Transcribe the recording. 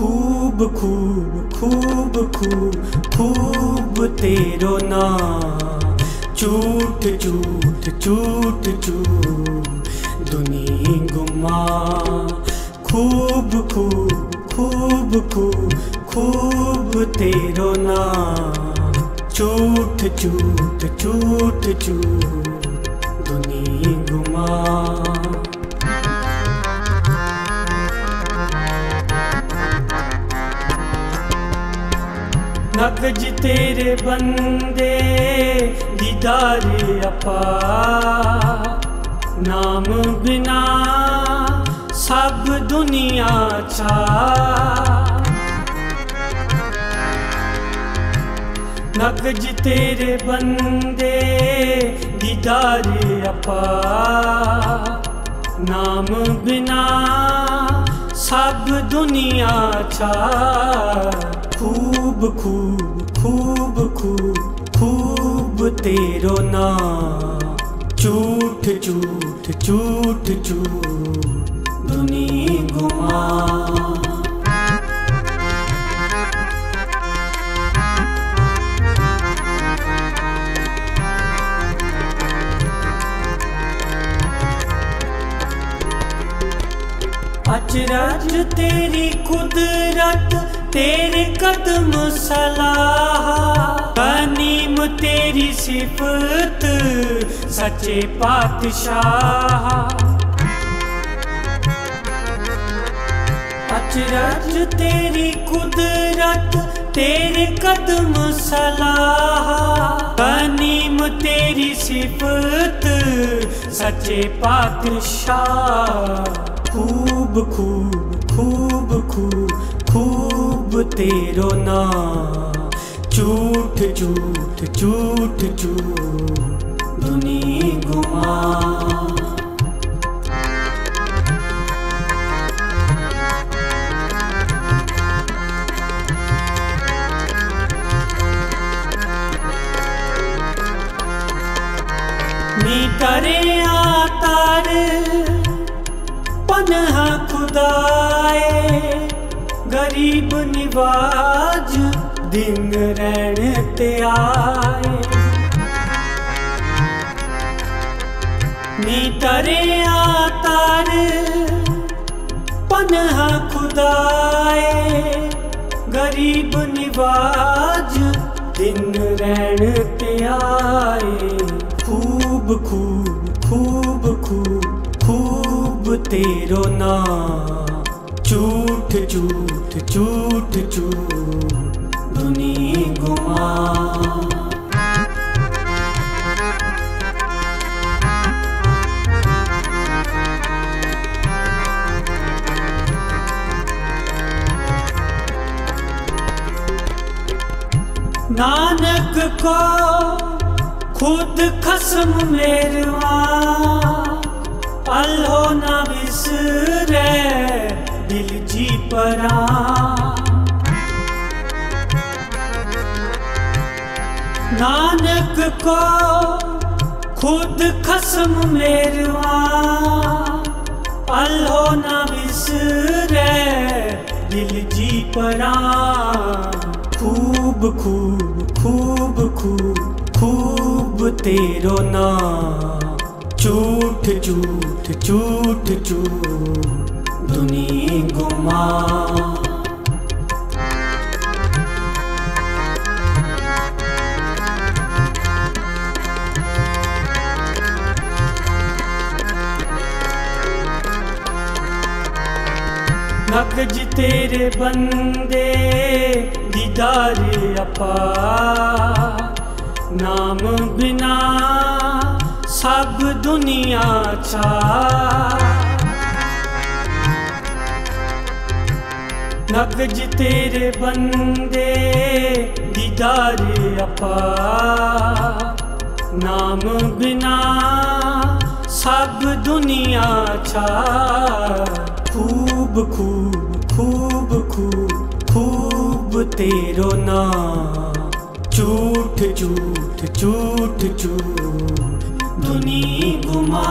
खूब खूब खूब खूब खूब तेरो ना झूठ झूठ झूठ झूठ दुनी गुमा। खूब खूब खूब खूब खूब तेरो ना झूठ झूठ झूठ झूठ दुनी गुमा। ਰਗ ਜੀ ਤੇਰੇ ਬੰਦੇ ਦੀਦਾਰ ਆਪਾ। ਨਾਮ ਬਿਨਾ ਸਭ ਦੁਨੀਆ ਚਾ। ਨਗ ਜੀ ਤੇਰੇ ਬੰਦੇ ਦੀਦਾਰ ਆਪਾ। ਨਾਮ ਬਿਨਾ सब दुनिया छा खूब खूब खूब खूब खूब तेरो नाम। झूठ झूठ झूठ झूठ दुनी गुमा अचरज तेरी कुदरत, तेरे कदम सलाह। गनीम तेरी सिफत, सच्चे पातशाह। अचरज तेरी कुदरत, तेरे कदम सलाह। गनीम तेरी सिफत, सच्चे पातशाह। खूब खूब खूब खूब खूब तेरो ना झूठ झूठ झूठ झूठ, दुनी गुमा। नी करे आतार पनहा खुदाए गरीब निवाज दिन रहन ते आए नी तरे आतार पनहा खुदाए गरीब निवाज दिन रहन ते आए खूब खूब खूब खूब खूब तेरो ना झूठ झूठ झूठ झूठ गुमा नानक को खुद खसम मेरवा। परा। नानक को खुद खसम मेरवा। अल्हो न बिसरे दिल जी परा। खूब खूब खूब खूब खूब तेरो ना झूठ झूठ झूठ झूठ। ਦੁਨੀ ਗੁਮਾ ਨਕ ਜਿ ਤੇਰੇ ਬੰਦੇ ਦੀਦਾਰ ਆਪਾ ਨਾਮ ਬਿਨਾ ਸਭ ਦੁਨੀਆ ਚਾ ਰਬ ਜੀ ਤੇਰੇ ਬੰਦੇ ਦੀਦਾਰ ਆਪਾ। ਨਾਮ ਬਿਨਾ ਸਭ ਦੁਨੀਆ ਛਾ ਖੂਬ ਖੂਬ ਖੂਬ ਖੂਬ ਖੂਬ ਤੇਰੋ ਨਾਮ। ਝੂਠ ਝੂਠ ਝੂਠ ਝੂਠ। ਦੁਨੀ ਗੁਮਾ